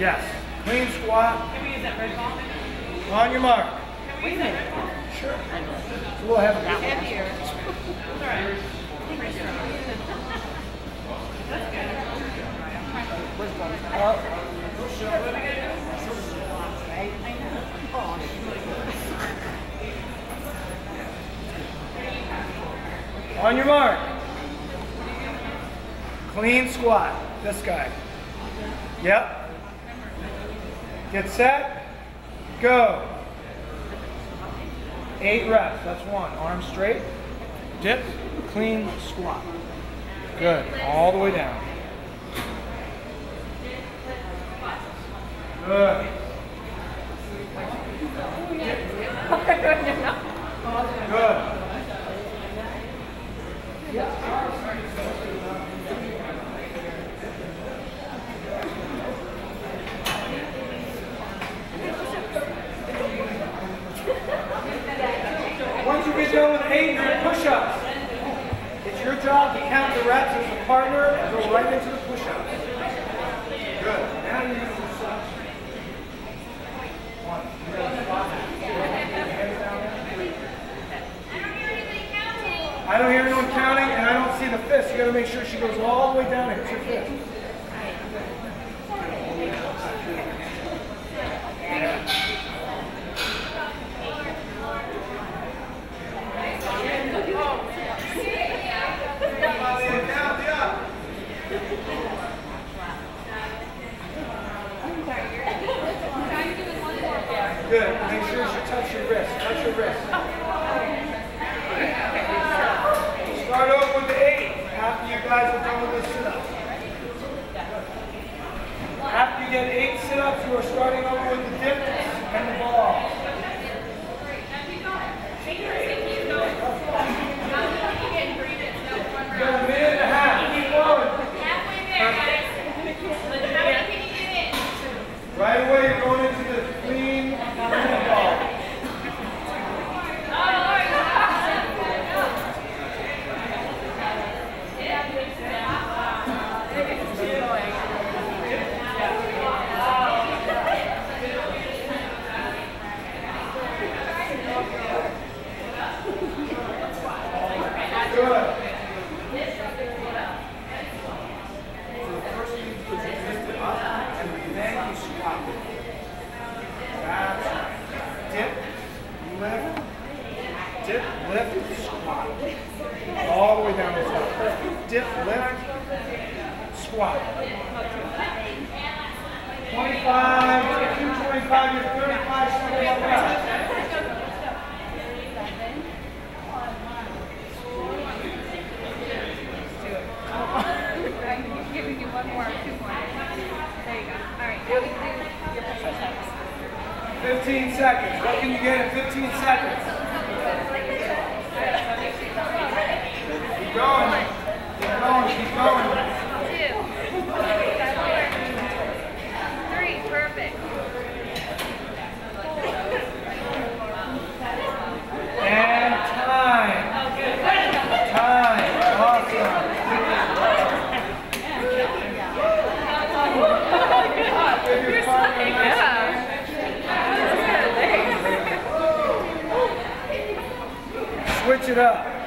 Yes. Clean squat. Can we use that red ball? On your mark. Can we use that red ball? Sure. It's a little heavy. Heavier. It's all right. That's On your mark. Clean squat. This guy. Yep. Get set. Go. Eight reps. That's one. Arms straight. Dip. Clean squat. Good. All the way down. Good. With eight, push-ups. It's your job to count the reps as a partner and go right into the push-ups. Good. Now you use the squat. One. You got to squat. Hands down. I don't hear anyone counting, and I don't see the fist. You got to make sure she goes all the way down and hits her fist. Good. Make sure you touch your wrist. Touch your wrist. Start over with the eight after you guys are done with the sit-ups. After you get eight sit-ups, you are starting over with the dips and the ball. You got a minute and a half. Keep going. Right away, you're going into the clean clean ball. Good. So first you lift it up, and then you squat. That's right. Dip, lift, dip, lift, squat. All the way down the top. Dip, lift, squat. 25, 225, you're 35 seconds left. 15 seconds. What can you get in 15 seconds? Keep going. tirar.